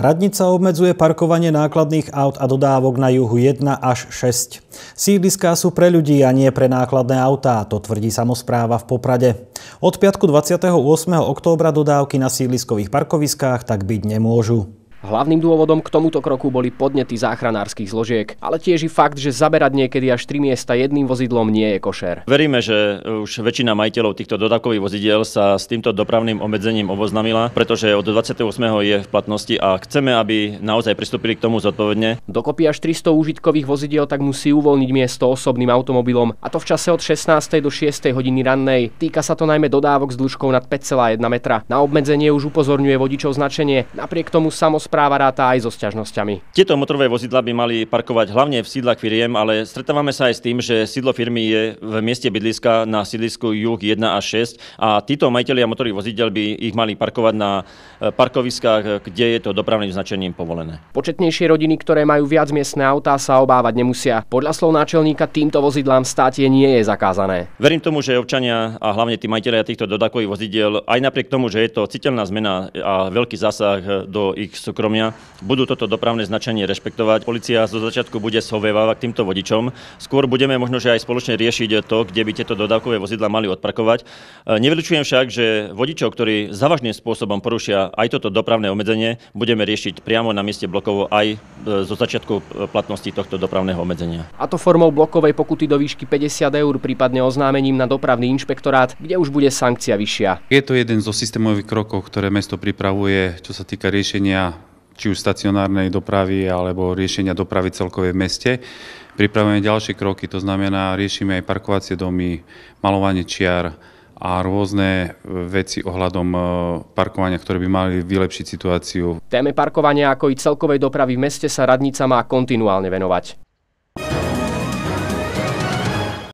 Radnica obmedzuje parkovanie nákladných aut a dodávok na juhu 1 až 6. Sídliská sú pre ľudí a nie pre nákladné autá, to tvrdí samozpráva v Poprade. Od piatku 28. októbra dodávky na sídliskových parkoviskách tak byť nemôžu. Hlavným dôvodom k tomuto kroku boli podnety záchranárskych zložiek, ale tiež i fakt, že zaberať niekedy až 3 miesta jedným vozidlom nie je košer. Veríme, že už väčšina majiteľov týchto dodatkových vozidiel sa s týmto dopravným obmedzením oboznamila, pretože od 28. je v platnosti a chceme, aby naozaj pristúpili k tomu zodpovedne. Dokopy až 300 užitkových vozidiel tak musí uvoľniť miesto osobným automobilom, a to v čase od 16. do 6. hodiny rannej. Týka sa to najmä dodávok s dĺžkou nad 5,1 metra. Na obmedzenie už upozorňuje vodičov značenie. Napriek tomu samozpráva správa ráta aj so sťažnosťami. Tieto motorové vozidla by mali parkovať hlavne v sídlach firiem, ale stretávame sa aj s tým, že sídlo firmy je v mieste bydliska na sídlisku Juh 1 až 6 a títo majiteľia motorových vozidel by ich mali parkovať na e, parkoviskách, kde je to dopravným značením povolené. Početnejšie rodiny, ktoré majú viac miestne autá, sa obávať nemusia. Podľa slov náčelníka týmto vozidlám státie nie je zakázané. Verím tomu, že občania a hlavne tí majiteľia týchto dodakových vozidiel, aj napriek tomu, že je to citeľná zmena a veľký zásah do ich súkromia, súkromia, budú toto dopravné značenie rešpektovať. Polícia zo začiatku bude schovievať k týmto vodičom. Skôr budeme možno, že aj spoločne riešiť to, kde by tieto dodávkové vozidla mali odparkovať. E, nevylučujem však, že vodičov, ktorí závažným spôsobom porušia aj toto dopravné obmedzenie, budeme riešiť priamo na mieste blokov aj e, zo začiatku e, platnosti tohto dopravného obmedzenia. A to formou blokovej pokuty do výšky 50 eur, prípadne oznámením na dopravný inšpektorát, kde už bude sankcia vyššia. Je to jeden zo systémových krokov, ktoré mesto pripravuje, čo sa týka riešenia či už stacionárnej dopravy alebo riešenia dopravy celkovej v meste. Pripravujeme ďalšie kroky, to znamená, riešime aj parkovacie domy, malovanie čiar a rôzne veci ohľadom e, parkovania, ktoré by mali vylepšiť situáciu. Téme parkovania ako i celkovej dopravy v meste sa radnica má kontinuálne venovať.